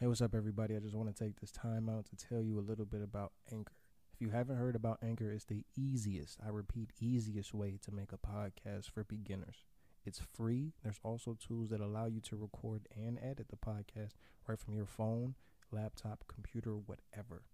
Hey, what's up, everybody? I just want to take this time out to tell you a little bit about Anchor. If you haven't heard about Anchor, it's the easiest, I repeat, easiest way to make a podcast for beginners. It's free. There's also tools that allow you to record and edit the podcast right from your phone, laptop, computer, whatever.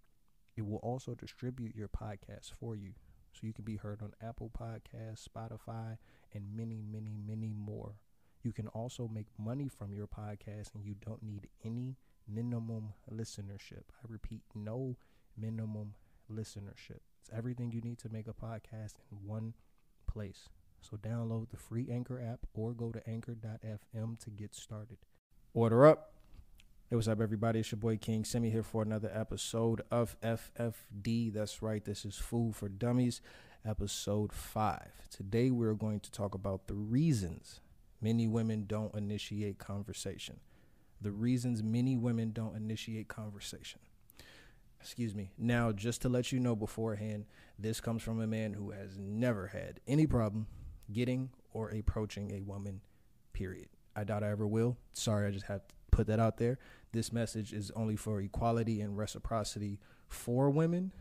It will also distribute your podcast for you so you can be heard on Apple Podcasts, Spotify, and many, many, many more. You can also make money from your podcast and you don't need any minimum listenership. I repeat, no minimum listenership. It's everything you need to make a podcast in one place. So download the free Anchor app or go to anchor.fm to get started. Order up. Hey, what's up, everybody? It's your boy King Semi here for another episode of FFD. That's right, this is Food for Dummies, episode 5. Today, we're going to talk about the reasons many women don't initiate conversation. The reasons many women don't initiate conversation. Excuse me. Now, just to let you know beforehand, this comes from a man who has never had any problem getting or approaching a woman, period. I doubt I ever will. Sorry, I just have to put that out there. This message is only for equality and reciprocity for women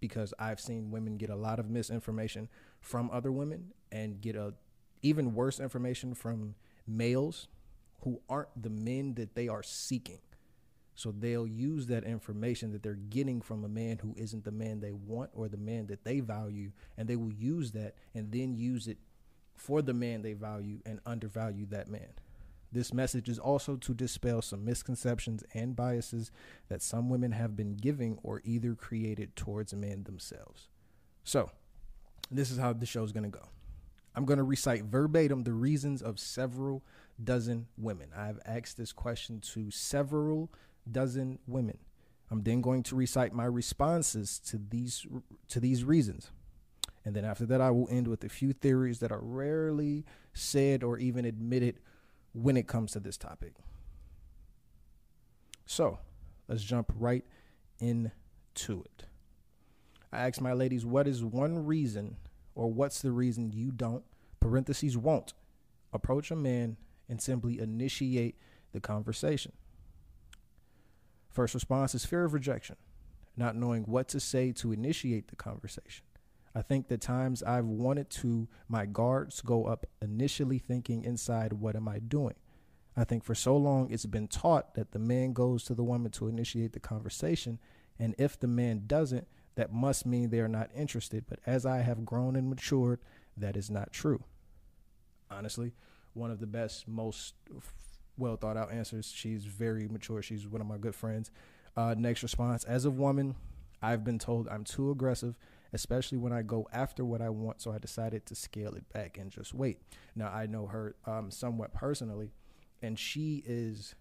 because I've seen women get a lot of misinformation from other women and get a even worse information from males who aren't the men that they are seeking. So they'll use that information that they're getting from a man who isn't the man they want or the man that they value, and they will use that and then use it for the man they value and undervalue that man. This message is also to dispel some misconceptions and biases that some women have been giving or either created towards men themselves. So, this is how the show is going to go. I'm going to recite verbatim the reasons of several dozen women. I've asked this question to several dozen women. I'm then going to recite my responses to these to these reasons. And then after that I will end with a few theories that are rarely said or even admitted when it comes to this topic. So, let's jump right into it. I asked my ladies, what is one reason or what's the reason you don't, parentheses, won't approach a man and simply initiate the conversation? First response is fear of rejection, not knowing what to say to initiate the conversation. I think the times I've wanted to, my guards go up initially thinking inside, what am I doing? I think for so long it's been taught that the man goes to the woman to initiate the conversation, and if the man doesn't, that must mean they are not interested. But as I have grown and matured, that is not true. Honestly, one of the best, most well thought out answers. She's very mature. She's one of my good friends. Uh, next response As a woman, I've been told I'm too aggressive, especially when I go after what I want. So I decided to scale it back and just wait. Now, I know her um, somewhat personally, and she is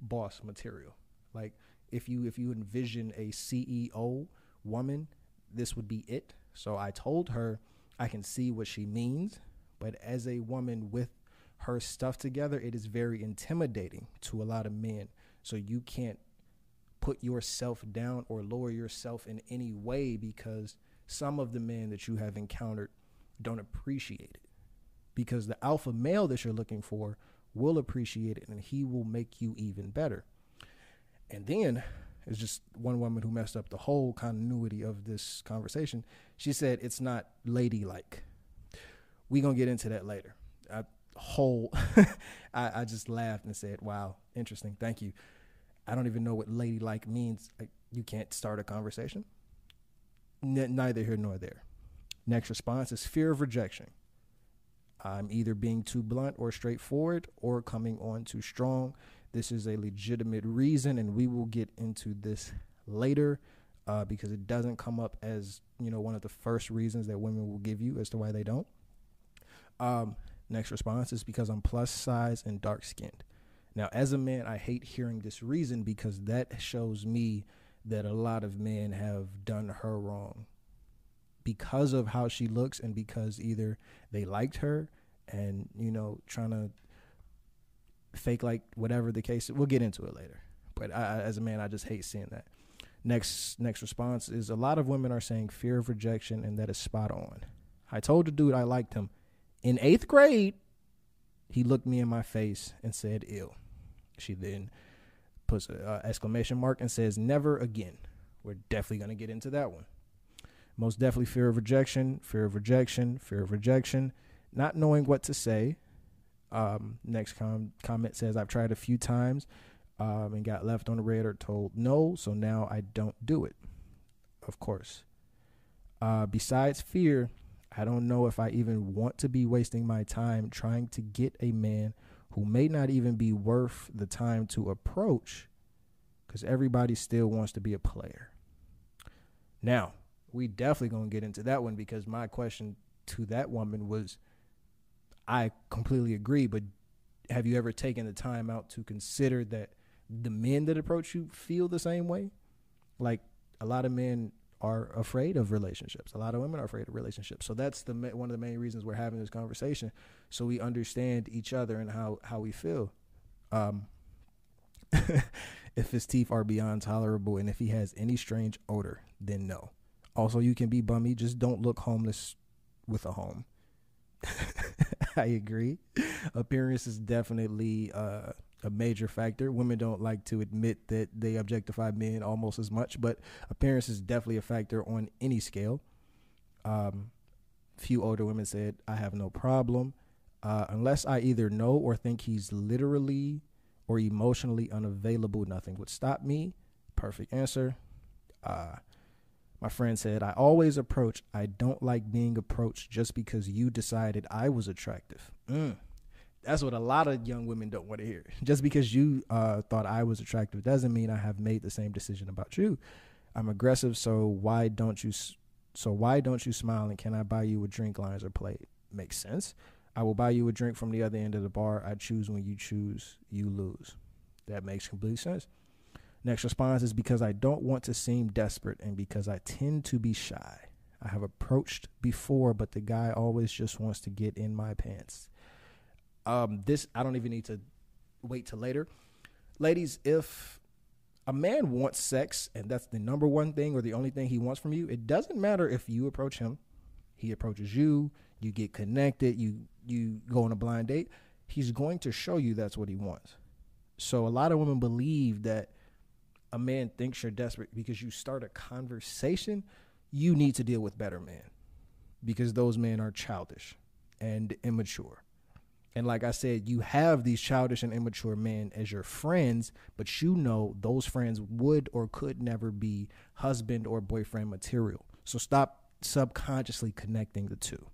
boss material. Like, if you if you envision a CEO woman, this would be it. So I told her I can see what she means, but as a woman with her stuff together, it is very intimidating to a lot of men. So you can't put yourself down or lower yourself in any way because some of the men that you have encountered don't appreciate it. Because the alpha male that you're looking for will appreciate it and he will make you even better. And then it's just one woman who messed up the whole continuity of this conversation. She said it's not ladylike. We gonna get into that later. I whole I, I just laughed and said, Wow, interesting, thank you. I don't even know what ladylike means. Like, you can't start a conversation. N- neither here nor there. Next response is fear of rejection. I'm either being too blunt or straightforward or coming on too strong. This is a legitimate reason, and we will get into this later uh, because it doesn't come up as you know one of the first reasons that women will give you as to why they don't. Um, next response is because I'm plus size and dark skinned. Now, as a man, I hate hearing this reason because that shows me that a lot of men have done her wrong because of how she looks and because either they liked her and, you know, trying to fake like whatever the case. We'll get into it later. But I, as a man, I just hate seeing that. Next, next response is a lot of women are saying fear of rejection, and that is spot on. I told the dude I liked him in eighth grade. He looked me in my face and said, "Ill." She then puts an uh, exclamation mark and says never again. We're definitely going to get into that one. Most definitely fear of rejection, fear of rejection, fear of rejection, not knowing what to say. Um, next com- comment says I've tried a few times um, and got left on the red or told no, so now I don't do it. Of course. Uh, besides fear, I don't know if I even want to be wasting my time trying to get a man who may not even be worth the time to approach because everybody still wants to be a player. Now, we definitely to get into that one because my question to that woman was I completely agree, but have you ever taken the time out to consider that the men that approach you feel the same way? Like a lot of men are afraid of relationships. A lot of women are afraid of relationships. So that's the one of the main reasons we're having this conversation, so we understand each other and how how we feel. Um, if his teeth are beyond tolerable and if he has any strange odor, then no. Also, you can be bummy, just don't look homeless with a home. I agree. Appearance is definitely uh, a major factor. Women don't like to admit that they objectify men almost as much, but appearance is definitely a factor on any scale. Um, few older women said, I have no problem. Uh, unless I either know or think he's literally or emotionally unavailable, nothing would stop me. Perfect answer. Uh, my friend said, I always approach. I don't like being approached just because you decided I was attractive. Mm. That's what a lot of young women don't want to hear. Just because you uh, thought I was attractive doesn't mean I have made the same decision about you. I'm aggressive, so why don't you? So why don't you smile? And can I buy you a drink? Lines are played. Makes sense. I will buy you a drink from the other end of the bar. I choose when you choose. You lose. That makes complete sense. Next response is because I don't want to seem desperate and because I tend to be shy. I have approached before, but the guy always just wants to get in my pants. Um, this I don't even need to wait till later. Ladies, if a man wants sex and that's the number one thing or the only thing he wants from you, it doesn't matter if you approach him, he approaches you, you get connected, you you go on a blind date, he's going to show you that's what he wants. So a lot of women believe that a man thinks you're desperate because you start a conversation, you need to deal with better men because those men are childish and immature. And like I said, you have these childish and immature men as your friends, but you know those friends would or could never be husband or boyfriend material. So stop subconsciously connecting the two.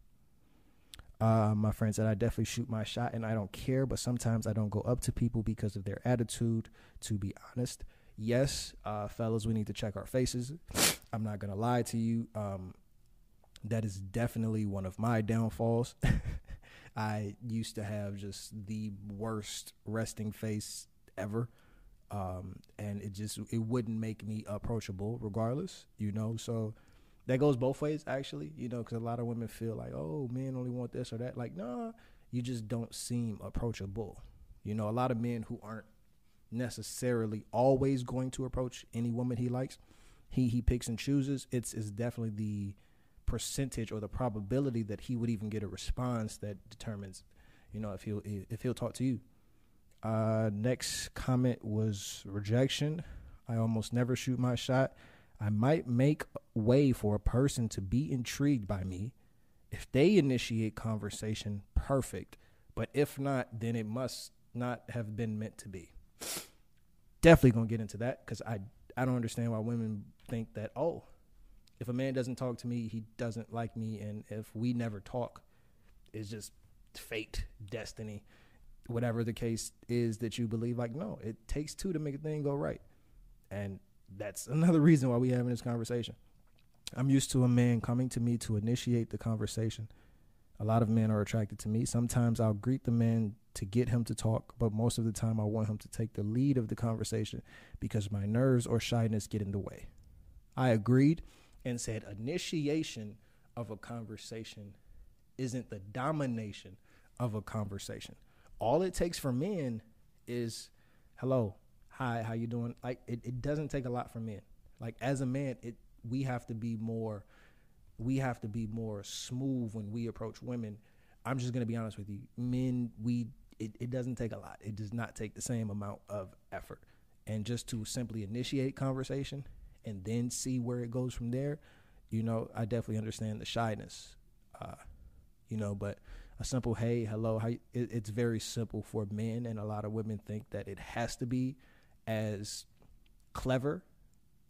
Uh, my friend said, I definitely shoot my shot and I don't care, but sometimes I don't go up to people because of their attitude, to be honest yes, uh, fellas, we need to check our faces. I'm not gonna lie to you. Um, that is definitely one of my downfalls. I used to have just the worst resting face ever. Um, and it just it wouldn't make me approachable regardless, you know. So that goes both ways actually, you know, because a lot of women feel like, oh, men only want this or that. Like, nah, you just don't seem approachable. You know, a lot of men who aren't necessarily always going to approach any woman he likes. He he picks and chooses. It's is definitely the percentage or the probability that he would even get a response that determines, you know, if he'll if he'll talk to you. Uh, next comment was rejection. I almost never shoot my shot. I might make way for a person to be intrigued by me. If they initiate conversation, perfect. But if not, then it must not have been meant to be definitely gonna get into that because I I don't understand why women think that oh, if a man doesn't talk to me, he doesn't like me, and if we never talk, it's just fate, destiny, whatever the case is that you believe. Like no, it takes two to make a thing go right, and that's another reason why we are having this conversation. I'm used to a man coming to me to initiate the conversation. A lot of men are attracted to me. Sometimes I'll greet the man to get him to talk, but most of the time I want him to take the lead of the conversation because my nerves or shyness get in the way. I agreed and said initiation of a conversation isn't the domination of a conversation. All it takes for men is hello, hi, how you doing? Like it, it doesn't take a lot for men. Like as a man, it we have to be more we have to be more smooth when we approach women. I'm just gonna be honest with you. Men, we it, it doesn't take a lot. It does not take the same amount of effort. and just to simply initiate conversation and then see where it goes from there, you know, I definitely understand the shyness. Uh, you know, but a simple hey, hello, how it, it's very simple for men and a lot of women think that it has to be as clever,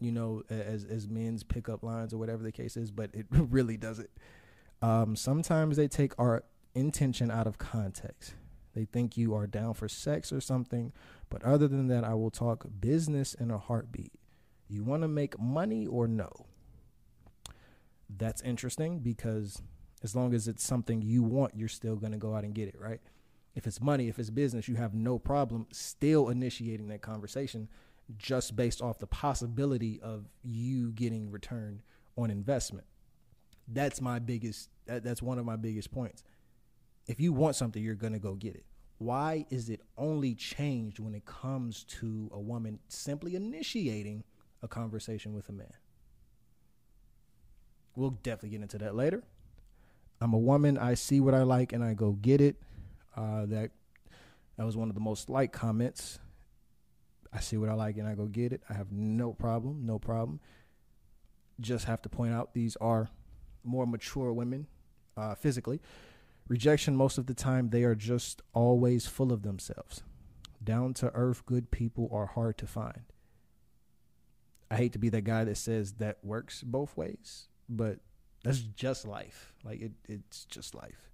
you know, as as men's pickup lines or whatever the case is, but it really doesn't. Um, sometimes they take our intention out of context. They think you are down for sex or something, but other than that, I will talk business in a heartbeat. You want to make money or no? That's interesting because as long as it's something you want, you're still going to go out and get it, right? If it's money, if it's business, you have no problem still initiating that conversation just based off the possibility of you getting return on investment. That's my biggest that, that's one of my biggest points. If you want something, you're going to go get it. Why is it only changed when it comes to a woman simply initiating a conversation with a man? We'll definitely get into that later. I'm a woman. I see what I like and I go get it. Uh, that that was one of the most liked comments. I see what I like and I go get it. I have no problem, no problem. Just have to point out these are more mature women uh, physically. Rejection, most of the time, they are just always full of themselves. Down to earth, good people are hard to find. I hate to be that guy that says that works both ways, but that's just life. Like it, it's just life.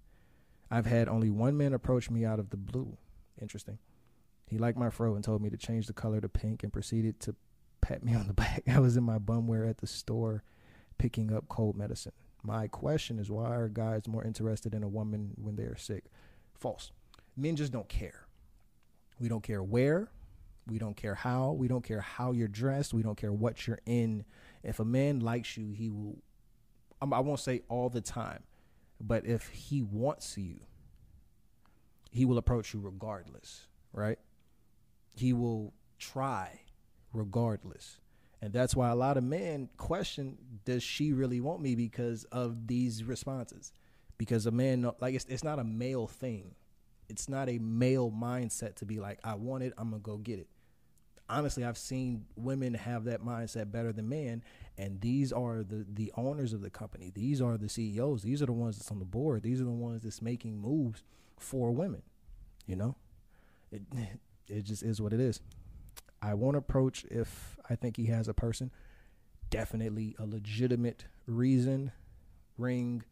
I've had only one man approach me out of the blue. Interesting. He liked my fro and told me to change the color to pink and proceeded to pat me on the back. I was in my bumwear at the store picking up cold medicine. My question is why are guys more interested in a woman when they are sick? False. Men just don't care. We don't care where. We don't care how. We don't care how you're dressed. We don't care what you're in. If a man likes you, he will, I won't say all the time, but if he wants you, he will approach you regardless, right? He will try regardless. And that's why a lot of men question does she really want me because of these responses? Because a man like it's it's not a male thing. It's not a male mindset to be like I want it, I'm going to go get it. Honestly, I've seen women have that mindset better than men, and these are the the owners of the company. These are the CEOs. These are the ones that's on the board. These are the ones that's making moves for women. You know, it it just is what it is. I won't approach if I think he has a person. Definitely a legitimate reason, ring,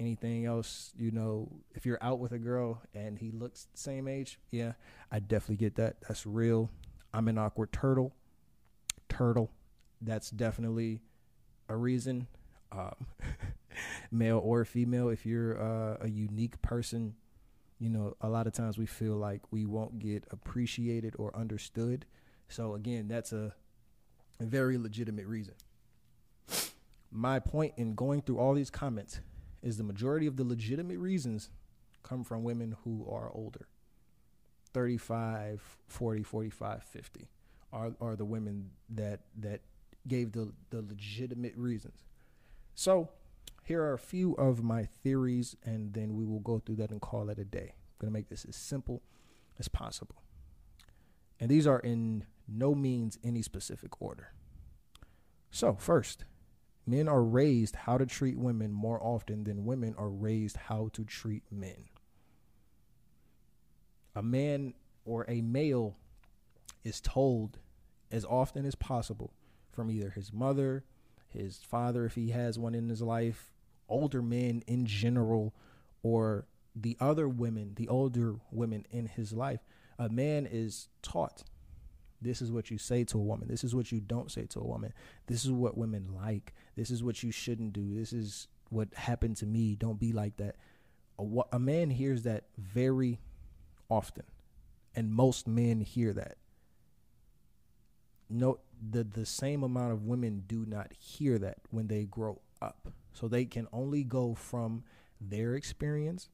anything else. You know, if you're out with a girl and he looks same age, yeah, I definitely get that. That's real. I'm an awkward turtle. Turtle. That's definitely a reason. Um, male or female, if you're uh, a unique person, you know, a lot of times we feel like we won't get appreciated or understood so again, that's a, a very legitimate reason. My point in going through all these comments is the majority of the legitimate reasons come from women who are older. 35, 40, 45, 50 are, are the women that that gave the, the legitimate reasons. So here are a few of my theories, and then we will go through that and call it a day. I'm going to make this as simple as possible. And these are in no means any specific order. So, first, men are raised how to treat women more often than women are raised how to treat men. A man or a male is told as often as possible from either his mother, his father, if he has one in his life, older men in general, or the other women, the older women in his life. A man is taught this is what you say to a woman. This is what you don't say to a woman. This is what women like. This is what you shouldn't do. This is what happened to me. Don't be like that. A, a man hears that very often, and most men hear that. No, the the same amount of women do not hear that when they grow up. So they can only go from their experience,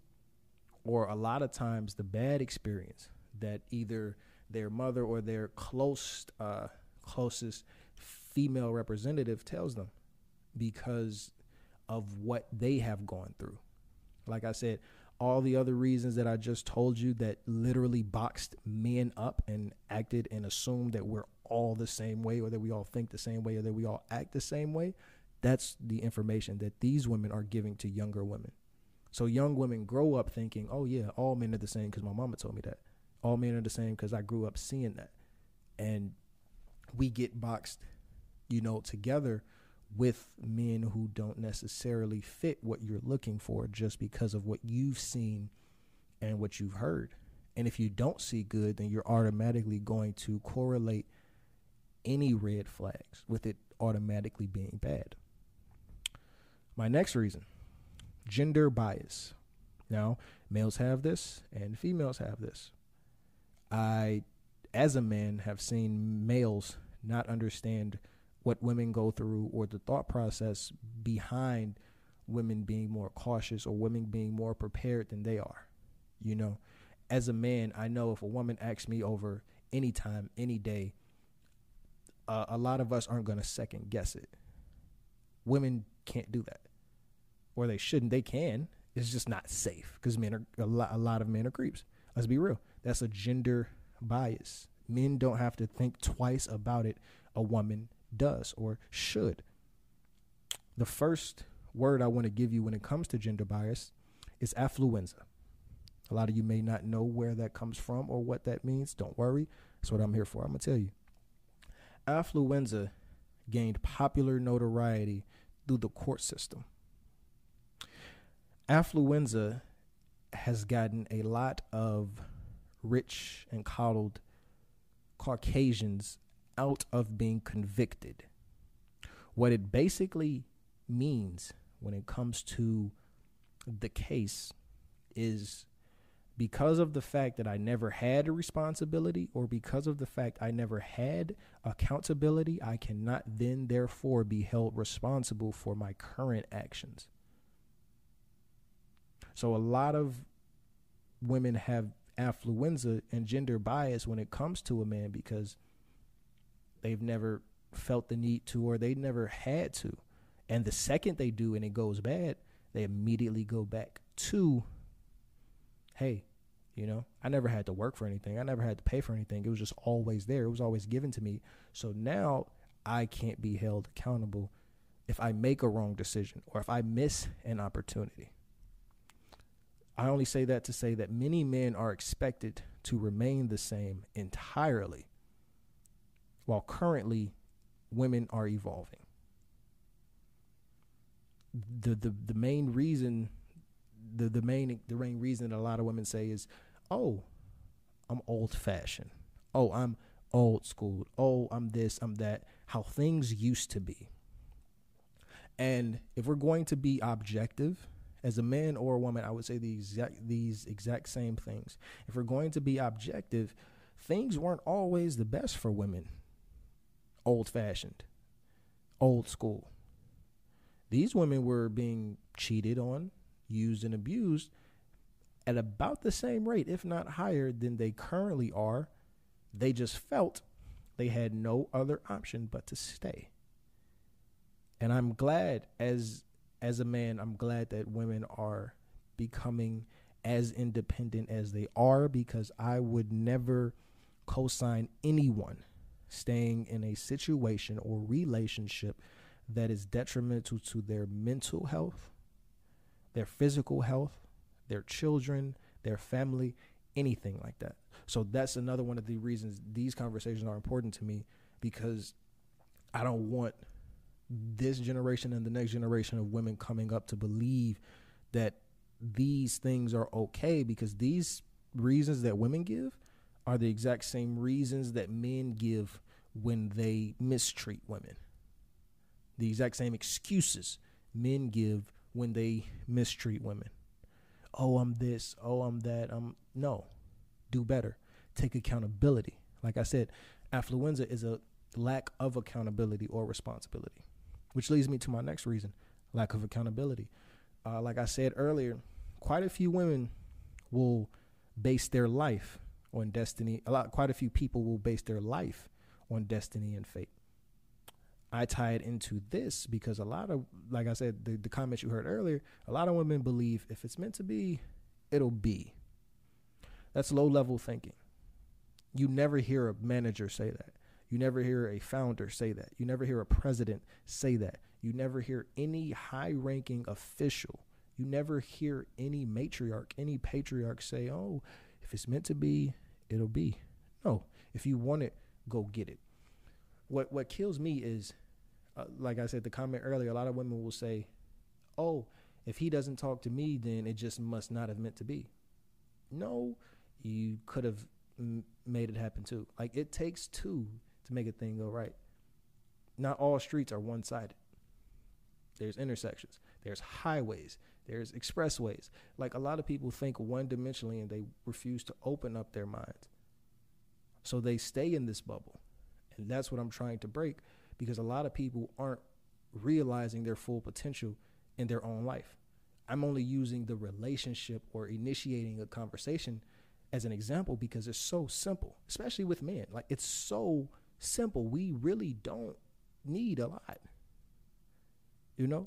or a lot of times the bad experience that either their mother or their close uh, closest female representative tells them because of what they have gone through. Like I said, all the other reasons that I just told you that literally boxed men up and acted and assumed that we're all the same way or that we all think the same way or that we all act the same way, that's the information that these women are giving to younger women. So young women grow up thinking, oh, yeah, all men are the same because my mama told me that. All men are the same because I grew up seeing that. And we get boxed, you know, together with men who don't necessarily fit what you're looking for just because of what you've seen and what you've heard. And if you don't see good, then you're automatically going to correlate any red flags with it automatically being bad. My next reason gender bias. Now, males have this and females have this. I, as a man, have seen males not understand what women go through or the thought process behind women being more cautious or women being more prepared than they are. You know, as a man, I know if a woman asks me over any time, any day, uh, a lot of us aren't going to second guess it. Women can't do that, or they shouldn't. They can. It's just not safe because men are a lot. A lot of men are creeps. Let's be real. That's a gender bias. Men don't have to think twice about it. A woman does or should. The first word I want to give you when it comes to gender bias is affluenza. A lot of you may not know where that comes from or what that means. Don't worry. That's what I'm here for. I'm going to tell you. Affluenza gained popular notoriety through the court system. Affluenza has gotten a lot of rich and coddled Caucasians out of being convicted. What it basically means when it comes to the case is because of the fact that I never had a responsibility or because of the fact I never had accountability, I cannot then therefore be held responsible for my current actions. So a lot of women have affluenza and gender bias when it comes to a man because they've never felt the need to or they never had to. And the second they do and it goes bad, they immediately go back to, hey, you know, I never had to work for anything. I never had to pay for anything. It was just always there. It was always given to me. So now I can't be held accountable if I make a wrong decision or if I miss an opportunity. I only say that to say that many men are expected to remain the same entirely while currently women are evolving. The the the main reason the the main the main reason that a lot of women say is, "Oh, I'm old fashioned. Oh, I'm old school. Oh, I'm this, I'm that." How things used to be. And if we're going to be objective, as a man or a woman, I would say the exact these exact same things. If we're going to be objective, things weren't always the best for women old fashioned, old school. These women were being cheated on, used, and abused at about the same rate, if not higher, than they currently are. They just felt they had no other option but to stay. And I'm glad as as a man, I'm glad that women are becoming as independent as they are because I would never co-sign anyone staying in a situation or relationship that is detrimental to their mental health, their physical health, their children, their family, anything like that. So that's another one of the reasons these conversations are important to me because I don't want this generation and the next generation of women coming up to believe that these things are okay because these reasons that women give are the exact same reasons that men give when they mistreat women. The exact same excuses men give when they mistreat women. Oh, I'm this. Oh, I'm that. I'm no. Do better. Take accountability. Like I said, affluenza is a lack of accountability or responsibility, which leads me to my next reason: lack of accountability. Uh, like I said earlier, quite a few women will base their life on destiny. A lot, quite a few people will base their life on destiny and fate. I tie it into this because a lot of, like I said, the, the comments you heard earlier, a lot of women believe if it's meant to be, it'll be. That's low level thinking. You never hear a manager say that. You never hear a founder say that. You never hear a president say that. You never hear any high ranking official. You never hear any matriarch, any patriarch say, oh, if it's meant to be, it'll be. No, if you want it, go get it. What what kills me is, uh, like I said, the comment earlier. A lot of women will say, "Oh, if he doesn't talk to me, then it just must not have meant to be." No, you could have m- made it happen too. Like it takes two to make a thing go right. Not all streets are one sided. There's intersections. There's highways. There's expressways. Like a lot of people think one dimensionally and they refuse to open up their minds. So they stay in this bubble. And that's what I'm trying to break because a lot of people aren't realizing their full potential in their own life. I'm only using the relationship or initiating a conversation as an example because it's so simple, especially with men. Like it's so simple. We really don't need a lot. You know?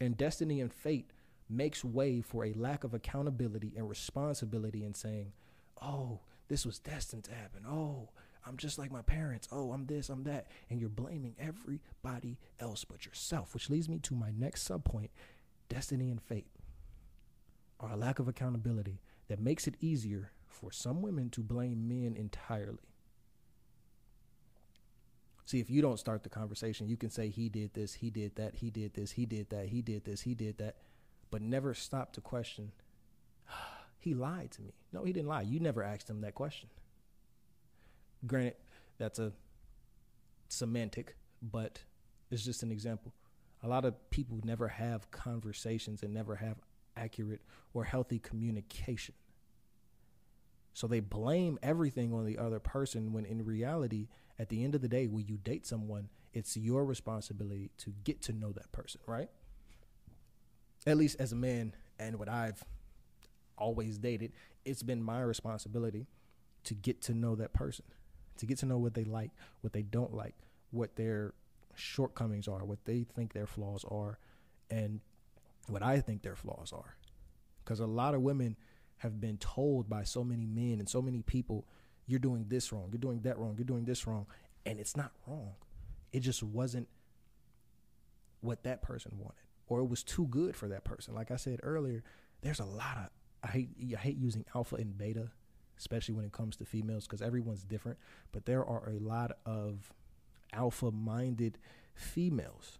And destiny and fate makes way for a lack of accountability and responsibility in saying, oh, this was destined to happen. Oh, I'm just like my parents. Oh, I'm this, I'm that. And you're blaming everybody else but yourself, which leads me to my next subpoint destiny and fate are a lack of accountability that makes it easier for some women to blame men entirely. See, if you don't start the conversation, you can say he did this, he did that, he did this, he did that, he did this, he did that, but never stop to question he lied to me. No, he didn't lie. You never asked him that question. Granted, that's a semantic, but it's just an example. A lot of people never have conversations and never have accurate or healthy communication. So they blame everything on the other person when in reality, at the end of the day, when you date someone, it's your responsibility to get to know that person, right? At least as a man, and what I've always dated, it's been my responsibility to get to know that person, to get to know what they like, what they don't like, what their shortcomings are, what they think their flaws are, and what I think their flaws are. Because a lot of women have been told by so many men and so many people, you're doing this wrong, you're doing that wrong, you're doing this wrong. And it's not wrong. It just wasn't what that person wanted, or it was too good for that person. Like I said earlier, there's a lot of I hate I hate using alpha and beta, especially when it comes to females, because everyone's different. But there are a lot of alpha minded females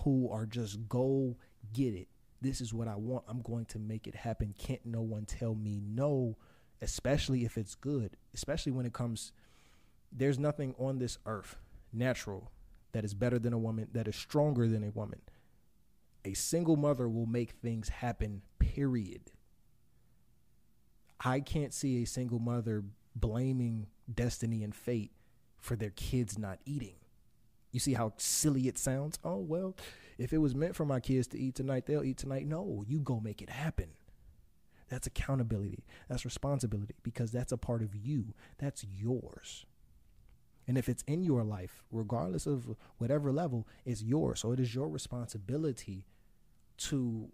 who are just go get it. This is what I want. I'm going to make it happen. Can't no one tell me no, especially if it's good, especially when it comes there's nothing on this earth natural that is better than a woman, that is stronger than a woman. A single mother will make things happen, period. I can't see a single mother blaming destiny and fate for their kids not eating. You see how silly it sounds? Oh, well, if it was meant for my kids to eat tonight, they'll eat tonight. No, you go make it happen. That's accountability. That's responsibility because that's a part of you. That's yours. And if it's in your life, regardless of whatever level, it's yours. So it is your responsibility to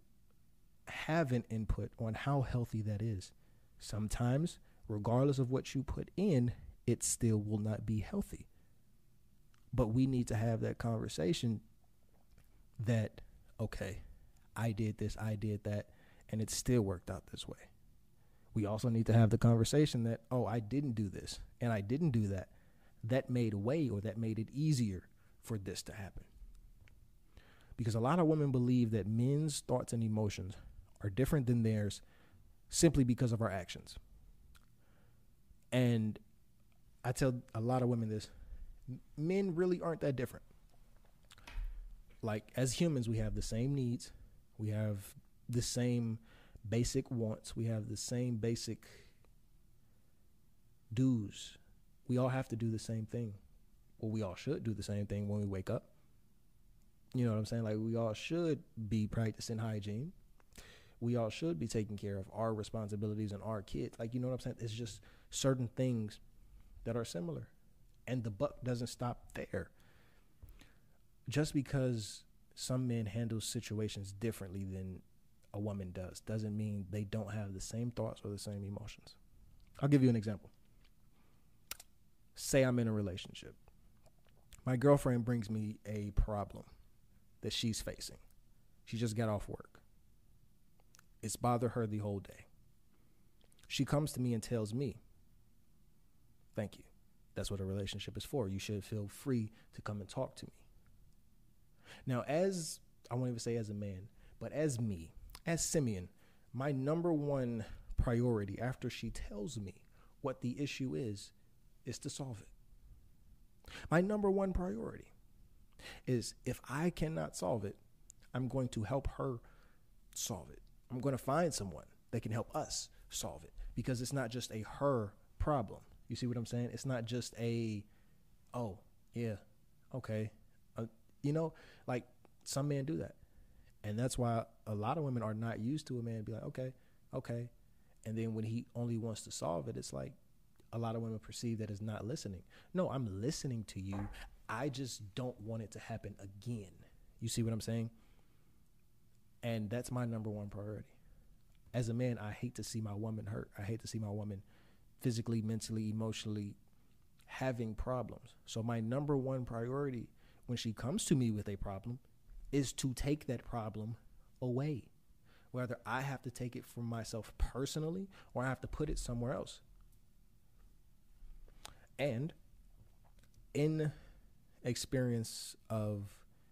have an input on how healthy that is. Sometimes, regardless of what you put in, it still will not be healthy. But we need to have that conversation that, okay, I did this, I did that, and it still worked out this way. We also need to have the conversation that, oh, I didn't do this and I didn't do that that made way or that made it easier for this to happen. Because a lot of women believe that men's thoughts and emotions are different than theirs simply because of our actions. And I tell a lot of women this men really aren't that different. Like, as humans, we have the same needs, we have the same basic wants, we have the same basic dues we all have to do the same thing. Well, we all should do the same thing when we wake up. You know what I'm saying? Like we all should be practicing hygiene. We all should be taking care of our responsibilities and our kids. Like you know what I'm saying? It's just certain things that are similar. And the buck doesn't stop there. Just because some men handle situations differently than a woman does doesn't mean they don't have the same thoughts or the same emotions. I'll give you an example. Say I'm in a relationship. My girlfriend brings me a problem that she's facing. She just got off work. It's bothered her the whole day. She comes to me and tells me, Thank you. That's what a relationship is for. You should feel free to come and talk to me. Now, as I won't even say as a man, but as me, as Simeon, my number one priority after she tells me what the issue is, is to solve it. My number one priority is if I cannot solve it, I'm going to help her solve it. I'm going to find someone that can help us solve it because it's not just a her problem. You see what I'm saying? It's not just a, oh, yeah, okay. Uh, you know, like some men do that. And that's why a lot of women are not used to a man be like, okay, okay. And then when he only wants to solve it, it's like a lot of women perceive that as not listening. No, I'm listening to you. I just don't want it to happen again. You see what I'm saying? And that's my number one priority. As a man, I hate to see my woman hurt. I hate to see my woman physically, mentally, emotionally having problems. So my number one priority when she comes to me with a problem is to take that problem away. Whether I have to take it from myself personally or I have to put it somewhere else. And in experience of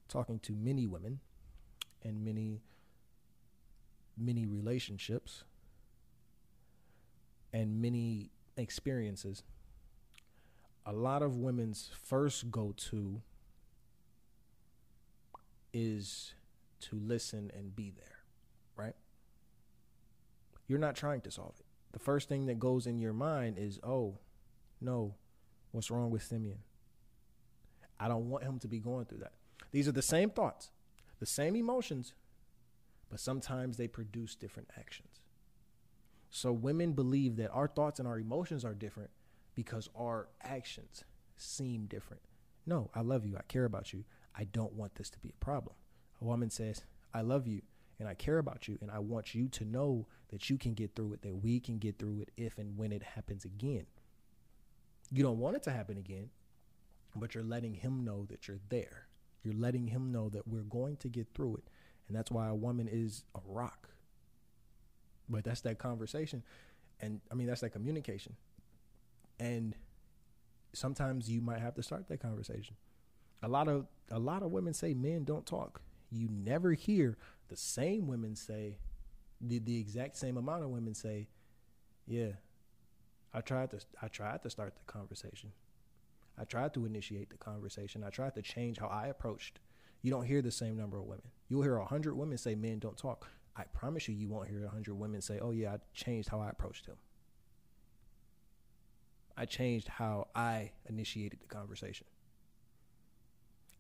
talking to many women and many many relationships and many experiences a lot of women's first go to is to listen and be there, right? You're not trying to solve it. The first thing that goes in your mind is, oh, no, what's wrong with Simeon? I don't want him to be going through that. These are the same thoughts, the same emotions, but sometimes they produce different actions. So women believe that our thoughts and our emotions are different because our actions seem different. No, I love you. I care about you. I don't want this to be a problem. A woman says, I love you and I care about you and I want you to know that you can get through it, that we can get through it if and when it happens again. You don't want it to happen again, but you're letting him know that you're there. You're letting him know that we're going to get through it. And that's why a woman is a rock. But that's that conversation. And I mean, that's that communication. And sometimes you might have to start that conversation. A lot of a lot of women say men don't talk. You never hear the same women say the the exact same amount of women say, "Yeah, I tried to I tried to start the conversation. I tried to initiate the conversation. I tried to change how I approached." You don't hear the same number of women. You'll hear a hundred women say men don't talk. I promise you, you won't hear a hundred women say, "Oh yeah, I changed how I approached him." I changed how I initiated the conversation.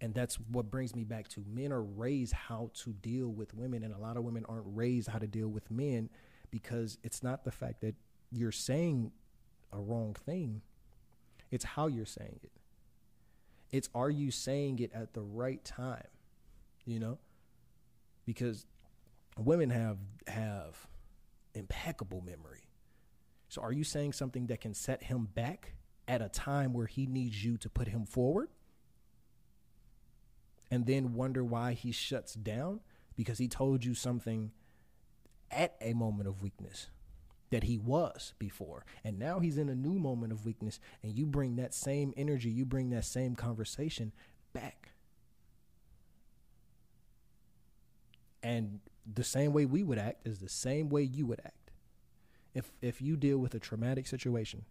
And that's what brings me back to men are raised how to deal with women, and a lot of women aren't raised how to deal with men because it's not the fact that you're saying a wrong thing, it's how you're saying it. It's are you saying it at the right time, you know? Because women have have impeccable memory so are you saying something that can set him back at a time where he needs you to put him forward? And then wonder why he shuts down because he told you something at a moment of weakness that he was before. And now he's in a new moment of weakness and you bring that same energy, you bring that same conversation back. And the same way we would act is the same way you would act if if you deal with a traumatic situation,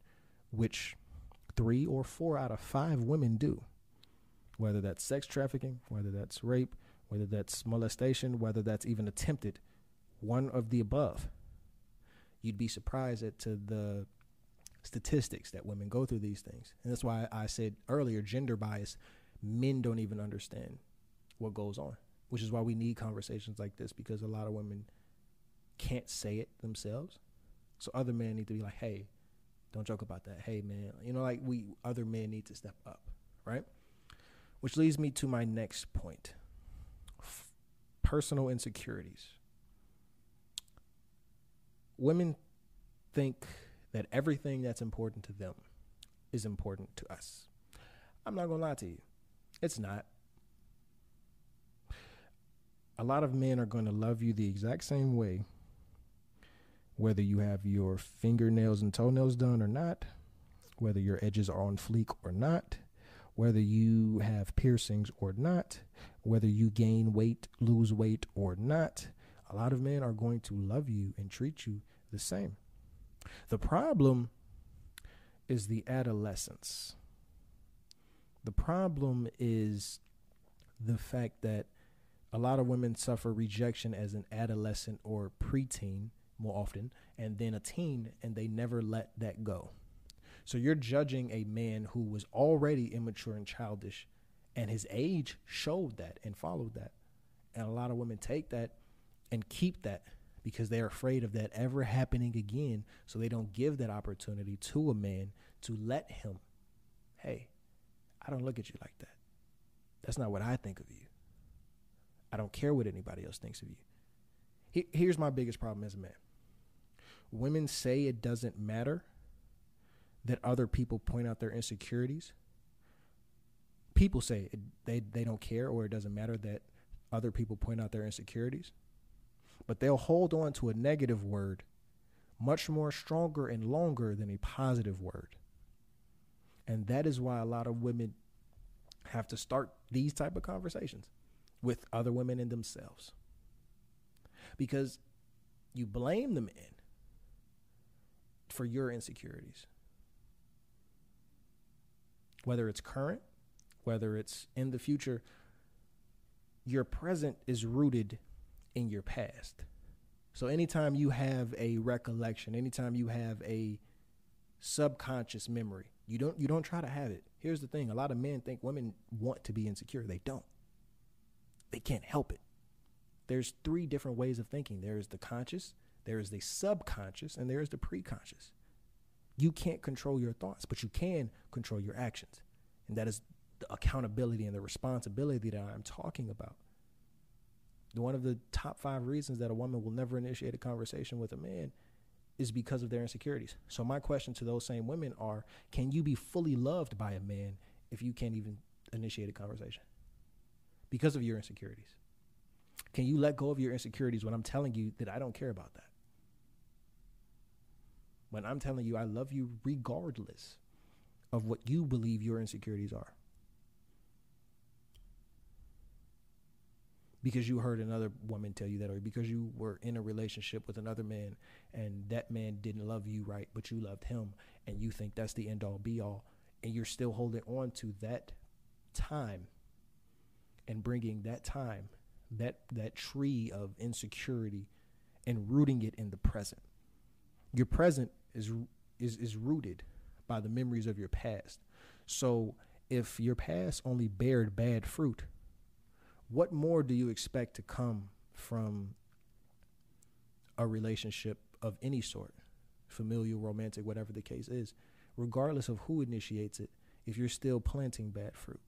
which three or four out of five women do, whether that's sex trafficking, whether that's rape, whether that's molestation, whether that's even attempted, one of the above, you'd be surprised at to the statistics that women go through these things. And that's why I said earlier gender bias, men don't even understand what goes on, which is why we need conversations like this because a lot of women can't say it themselves so other men need to be like, hey, don't joke about that. Hey, man, you know, like we other men need to step up, right? Which leads me to my next point: personal insecurities. Women think that everything that's important to them is important to us. I'm not going to lie to you. It's not. A lot of men are going to love you the exact same way, whether you have your fingernails and toenails done or not, whether your edges are on fleek or not, whether you have piercings or not, whether you gain weight, lose weight or not. A lot of men are going to love you and treat you the same. The problem is the adolescence. The problem is the fact that a lot of women suffer rejection as an adolescent or preteen more often, and then a teen, and they never let that go. So you're judging a man who was already immature and childish, and his age showed that and followed that. And a lot of women take that and keep that because they're afraid of that ever happening again. So they don't give that opportunity to a man to let him, hey, I don't look at you like that. That's not what I think of you. I don't care what anybody else thinks of you. Here's my biggest problem as a man women say it doesn't matter that other people point out their insecurities. People say it, they, they don't care or it doesn't matter that other people point out their insecurities but they'll hold on to a negative word much more stronger and longer than a positive word. And that is why a lot of women have to start these type of conversations with other women and themselves. Because you blame the men for your insecurities. Whether it's current, whether it's in the future, your present is rooted in your past. So anytime you have a recollection, anytime you have a subconscious memory, you don't you don't try to have it. Here's the thing, a lot of men think women want to be insecure. They don't. They can't help it. There's three different ways of thinking. There is the conscious, there is the subconscious, and there is the preconscious. You can't control your thoughts, but you can control your actions. And that is the accountability and the responsibility that I'm talking about one of the top five reasons that a woman will never initiate a conversation with a man is because of their insecurities. So my question to those same women are, can you be fully loved by a man if you can't even initiate a conversation? Because of your insecurities. Can you let go of your insecurities when I'm telling you that I don't care about that? When I'm telling you I love you regardless of what you believe your insecurities are. Because you heard another woman tell you that or because you were in a relationship with another man and that man didn't love you right but you loved him and you think that's the end all be all and you're still holding on to that time and bringing that time that that tree of insecurity and rooting it in the present. Your present is is is rooted by the memories of your past. So if your past only bared bad fruit what more do you expect to come from a relationship of any sort, familial, romantic, whatever the case is, regardless of who initiates it, if you're still planting bad fruit?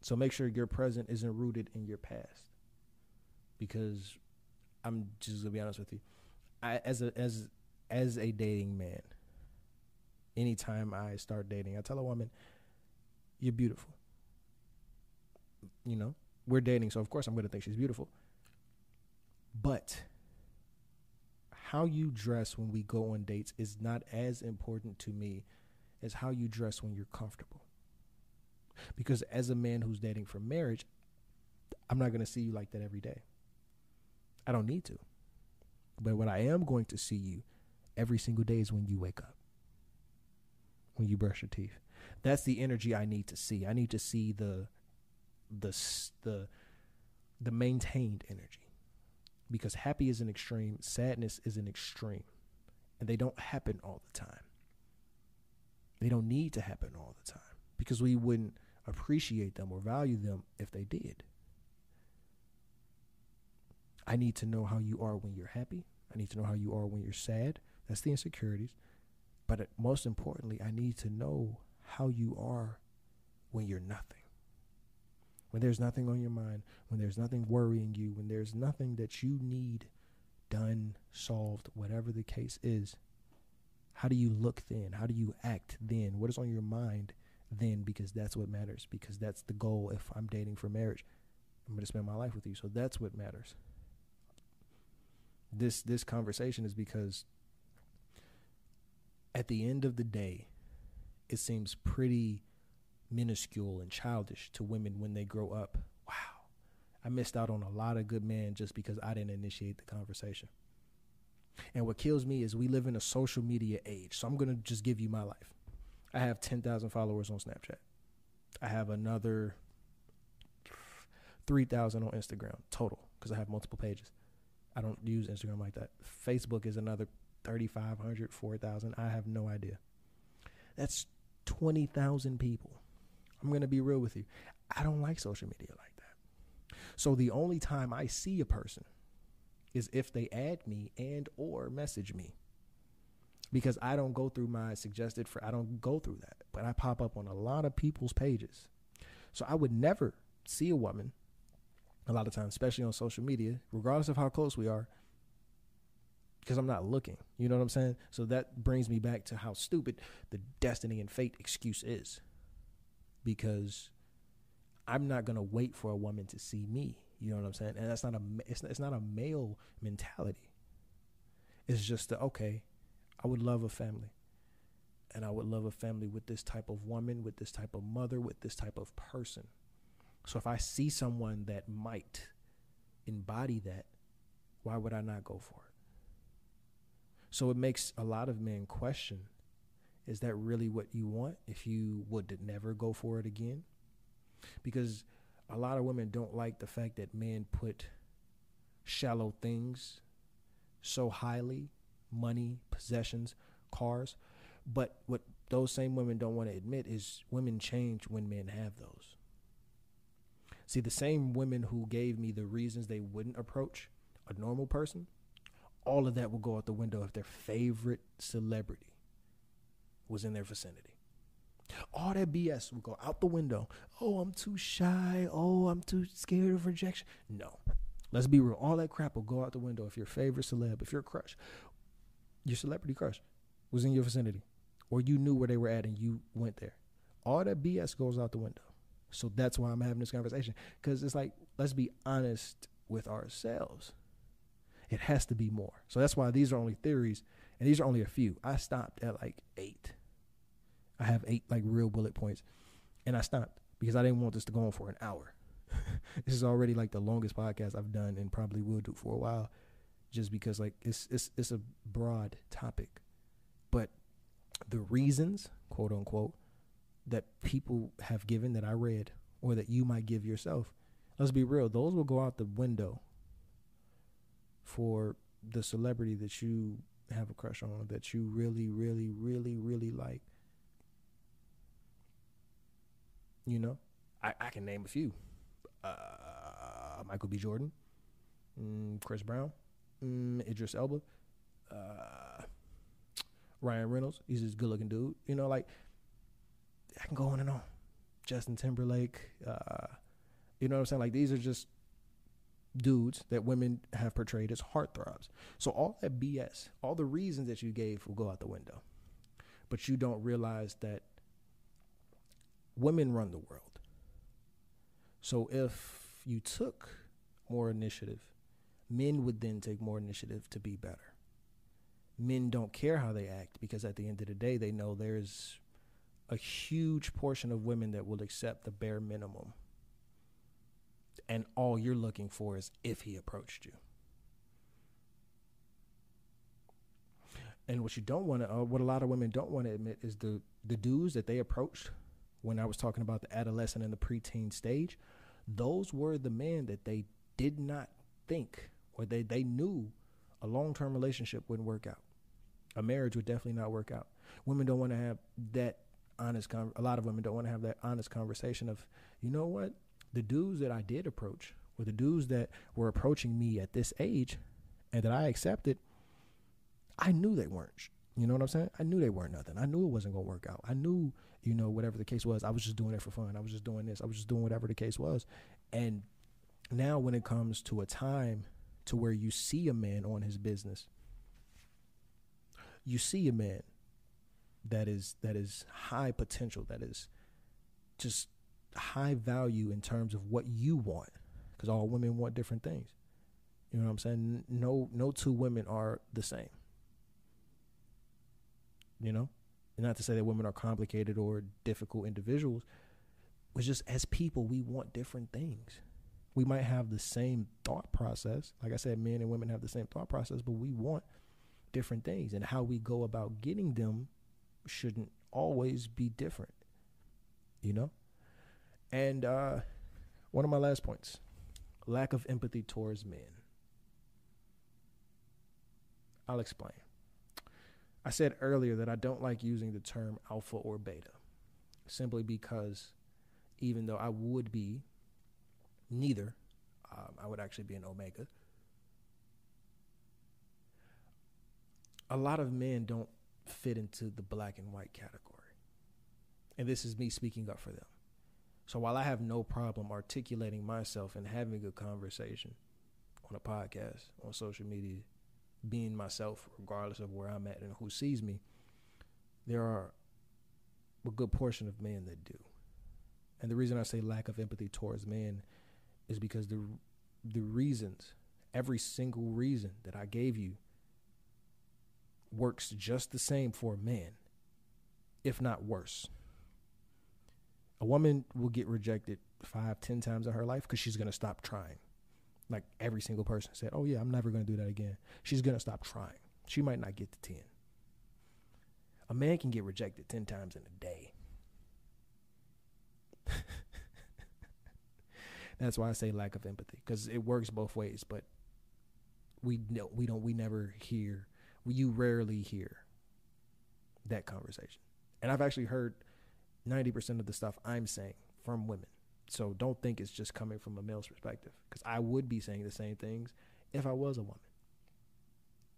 So make sure your present isn't rooted in your past. Because I'm just gonna be honest with you. I as a as as a dating man, anytime I start dating, I tell a woman, You're beautiful you know, we're dating, so of course I'm going to think she's beautiful. But how you dress when we go on dates is not as important to me as how you dress when you're comfortable. Because as a man who's dating for marriage, I'm not going to see you like that every day. I don't need to. But what I am going to see you every single day is when you wake up, when you brush your teeth. That's the energy I need to see. I need to see the the the the maintained energy. Because happy is an extreme sadness is an extreme. And they don't happen all the time. They don't need to happen all the time. Because we wouldn't appreciate them or value them if they did. I need to know how you are when you're happy. I need to know how you are when you're sad. That's the insecurities. But most importantly i need to know how you are when you're nothing when there's nothing on your mind, when there's nothing worrying you, when there's nothing that you need done, solved, whatever the case is, how do you look then? How do you act then? What is on your mind then? Because that's what matters. Because that's the goal. If I'm dating for marriage, I'm going to spend my life with you. So that's what matters. This this conversation is because at the end of the day, it seems pretty minuscule and childish to women when they grow up. Wow, I missed out on a lot of good men just because I didn't initiate the conversation. And what kills me is we live in a social media age. So I'm going to just give you my life. I have 10,000 followers on Snapchat. I have another 3,000 on Instagram total because I have multiple pages. I don't use Instagram like that. Facebook is another 3,500, 4,000. I have no idea. That's 20,000 people. I'm going to be real with you. I don't like social media like that. So the only time I see a person is if they add me and or message me. Because I don't go through my suggested for I don't go through that. But I pop up on a lot of people's pages. So I would never see a woman a lot of times, especially on social media, regardless of how close we are, because I'm not looking. You know what I'm saying? So that brings me back to how stupid the destiny and fate excuse is. Because I'm not to wait for a woman to see me. You know what I'm saying? And that's not a it's, it's not a male mentality. It's just that okay, I would love a family. And I would love a family with this type of woman, with this type of mother, with this type of person. So if I see someone that might embody that, why would I not go for it? So it makes a lot of men question is that really what you want if you would never go for it again? Because a lot of women don't like the fact that men put shallow things so highly money, possessions, cars. But what those same women don't want to admit is women change when men have those. See, the same women who gave me the reasons they wouldn't approach a normal person, all of that will go out the window if their favorite celebrity was in their vicinity. All that BS will go out the window. Oh, I'm too shy. Oh, I'm too scared of rejection. No. Let's be real. All that crap will go out the window if your favorite celeb, if your crush, your celebrity crush was in your vicinity, or you knew where they were at and you went there. All that BS goes out the window. So that's why I'm having this conversation because it's like let's be honest with ourselves. It has to be more. So that's why these are only theories, and these are only a few. I stopped at like eight. I have eight like real bullet points, and I stopped because I didn't want this to go on for an hour. this is already like the longest podcast I've done, and probably will do for a while, just because like it's it's it's a broad topic, but the reasons, quote unquote, that people have given that I read or that you might give yourself, let's be real, those will go out the window for the celebrity that you have a crush on, that you really, really, really, really like. You know, I, I can name a few. Uh, Michael B. Jordan, mm, Chris Brown, mm, Idris Elba, uh, Ryan Reynolds. He's this good looking dude. You know, like I can go on and on. Justin Timberlake, uh, you know what I'm saying? Like these are just dudes that women have portrayed as heartthrobs. So all that BS, all the reasons that you gave will go out the window. But you don't realize that women run the world. So if you took more initiative, men would then take more initiative to be better. Men don't care how they act because at the end of the day, they know there's a huge portion of women that will accept the bare minimum. And all you're looking for is if he approached you. And what you don't want to, uh, what a lot of women don't want to admit is the the dudes that they approached when I was talking about the adolescent and the preteen stage, those were the men that they did not think or they, they knew a long term relationship wouldn't work out. A marriage would definitely not work out. Women don't want to have that honest con- a lot of women don't want to have that honest conversation of you know what the dudes that i did approach or the dudes that were approaching me at this age and that i accepted i knew they weren't you know what i'm saying i knew they weren't nothing i knew it wasn't going to work out i knew you know whatever the case was i was just doing it for fun i was just doing this i was just doing whatever the case was and now when it comes to a time to where you see a man on his business. You see a man that is that is high potential, that is just high value in terms of what you want because all women want different things. You know what I'm saying? No no two women are the same. You know? Not to say that women are complicated or difficult individuals, but just as people we want different things. We might have the same thought process. Like I said, men and women have the same thought process, but we want different things and how we go about getting them shouldn't always be different. You know? And uh one of my last points lack of empathy towards men. I'll explain. I said earlier that I don't like using the term alpha or beta simply because even though I would be neither, um, I would actually be an omega. A lot of men don't fit into the black and white category. And this is me speaking up for them. So while I have no problem articulating myself and having a conversation on a podcast, on social media, being myself, regardless of where I'm at and who sees me, there are a good portion of men that do. And the reason I say lack of empathy towards men is because the the reasons, every single reason that I gave you works just the same for a man, if not worse. A woman will get rejected five, ten times in her life because she's gonna stop trying. Like every single person said, "Oh yeah, I'm never gonna do that again." She's gonna stop trying. She might not get to ten. A man can get rejected ten times in a day. That's why I say lack of empathy because it works both ways. But we know we don't we never hear you rarely hear that conversation. And I've actually heard 90% of the stuff I'm saying from women. So don't think it's just coming from a male's perspective because I would be saying the same things if I was a woman.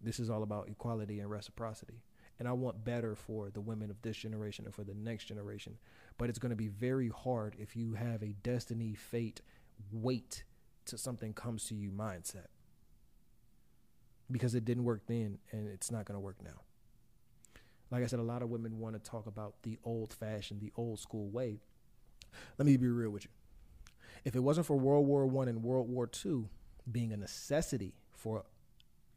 This is all about equality and reciprocity. And I want better for the women of this generation and for the next generation. But it's going to be very hard if you have a destiny, fate, wait till something comes to you mindset because it didn't work then and it's not going to work now. Like I said, a lot of women want to talk about the old fashioned, the old school way. Let me be real with you. If it wasn't for World War One and World War Two being a necessity for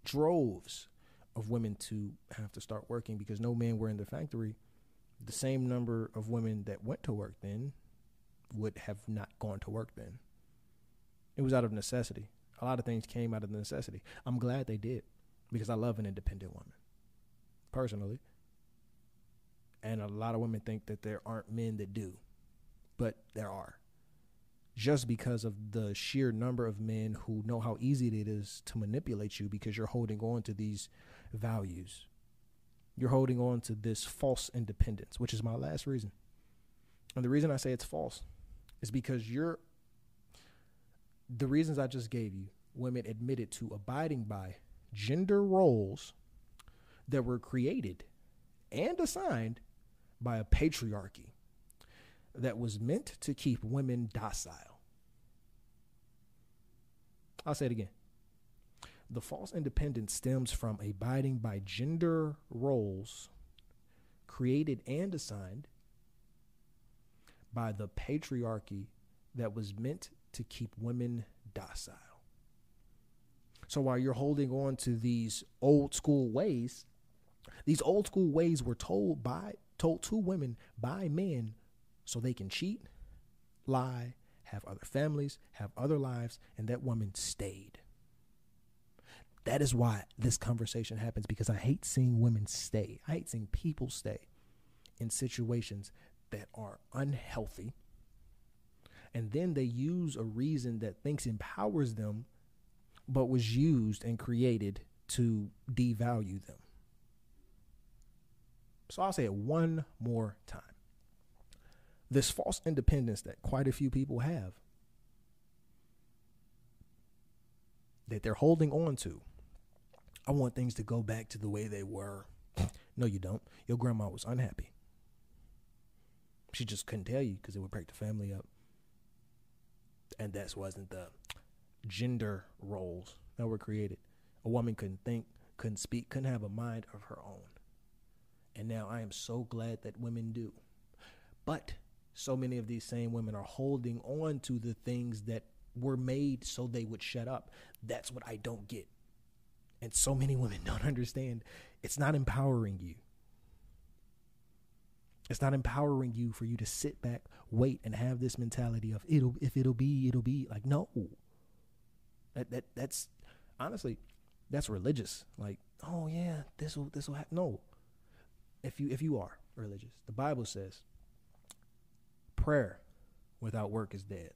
droves of women to have to start working because no men were in the factory, the same number of women that went to work then would have not gone to work then. It was out of necessity a lot of things came out of the necessity. I'm glad they did because I love an independent woman personally. And a lot of women think that there aren't men that do, but there are. Just because of the sheer number of men who know how easy it is to manipulate you because you're holding on to these values. You're holding on to this false independence, which is my last reason. And the reason I say it's false is because you're the reasons I just gave you, women admitted to abiding by gender roles that were created and assigned by a patriarchy that was meant to keep women docile. I'll say it again. The false independence stems from abiding by gender roles created and assigned by the patriarchy that was meant to keep women docile. So while you're holding on to these old school ways, these old school ways were told by told to women by men so they can cheat, lie, have other families, have other lives, and that woman stayed. That is why this conversation happens because I hate seeing women stay. I hate seeing people stay in situations that are unhealthy and then they use a reason that thinks empowers them, but was used and created to devalue them. So I'll say it one more time. This false independence that quite a few people have, that they're holding on to. I want things to go back to the way they were. no, you don't. Your grandma was unhappy. She just couldn't tell you because it would break the family up and that wasn't the gender roles that were created. A woman couldn't think, couldn't speak, couldn't have a mind of her own. And now I am so glad that women do. But so many of these same women are holding on to the things that were made so they would shut up. That's what I don't get. And so many women don't understand. It's not empowering you. It's not empowering you for you to sit back, wait, and have this mentality of it'll if it'll be, it'll be. Like, no. That that that's honestly, that's religious. Like, oh yeah, this will this will happen. No. If you if you are religious, the Bible says prayer without work is dead.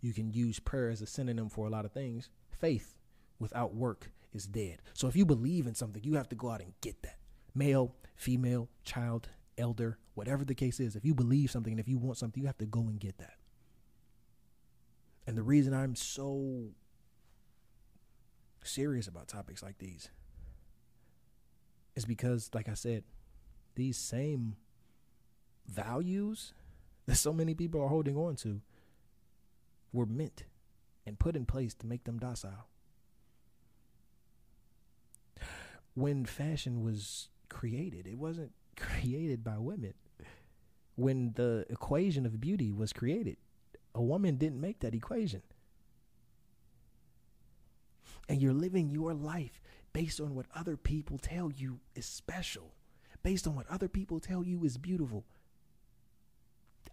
You can use prayer as a synonym for a lot of things. Faith without work is dead. So if you believe in something, you have to go out and get that. Male, female, child, elder, whatever the case is, if you believe something and if you want something, you have to go and get that. And the reason I'm so serious about topics like these is because, like I said, these same values that so many people are holding on to were meant and put in place to make them docile. When fashion was created, it wasn't created by women. When the equation of beauty was created, a woman didn't make that equation. And you're living your life based on what other people tell you is special, based on what other people tell you is beautiful.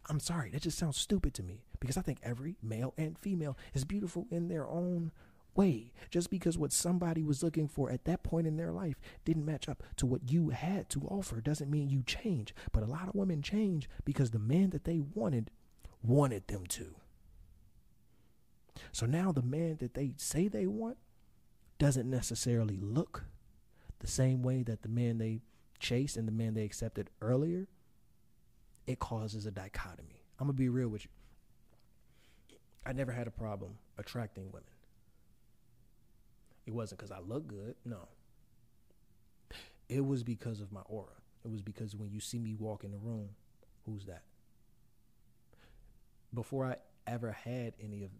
I'm sorry, that just sounds stupid to me because I think every male and female is beautiful in their own way. Just because what somebody was looking for at that point in their life didn't match up to what you had to offer doesn't mean you change. But a lot of women change because the man that they wanted wanted them to. So now the man that they say they want doesn't necessarily look the same way that the man they chased and the man they accepted earlier it causes a dichotomy. I'm gonna be real with you. I never had a problem attracting women. It wasn't because I look good, no. It was because of my aura. It was because when you see me walk in the room, who's that? Before I ever had any of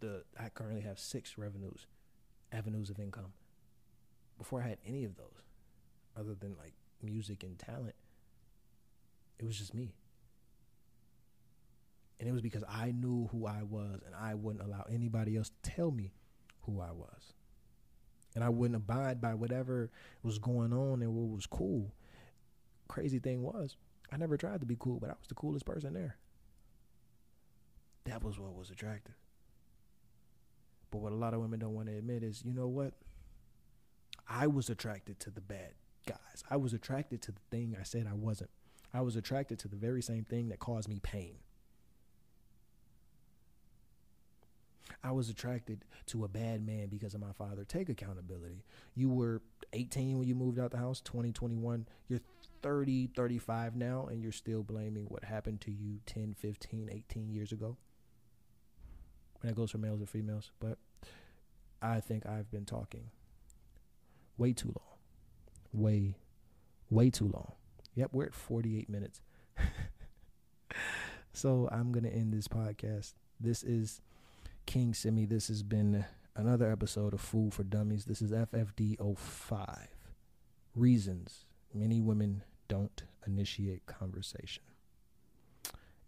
the, I currently have six revenues, avenues of income. Before I had any of those, other than like music and talent, it was just me. And it was because I knew who I was and I wouldn't allow anybody else to tell me who I was. And I wouldn't abide by whatever was going on and what was cool. Crazy thing was, I never tried to be cool, but I was the coolest person there. That was what was attractive. But what a lot of women don't want to admit is, you know what? I was attracted to the bad guys. I was attracted to the thing I said I wasn't. I was attracted to the very same thing that caused me pain. I was attracted to a bad man because of my father. Take accountability. You were 18 when you moved out the house, 2021. You're 30, 35 now, and you're still blaming what happened to you 10, 15, 18 years ago. And that goes for males and females. But I think I've been talking way too long. Way, way too long. Yep, we're at 48 minutes. so I'm going to end this podcast. This is King Simi. This has been another episode of Food for Dummies. This is FFD05. Reasons many women don't initiate conversation.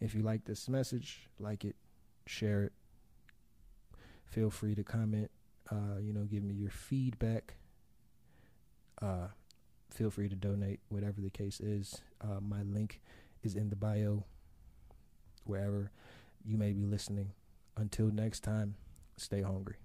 If you like this message, like it, share it. Feel free to comment. Uh, you know, give me your feedback. Uh, feel free to donate, whatever the case is. Uh, my link is in the bio, wherever you may be listening. Until next time, stay hungry.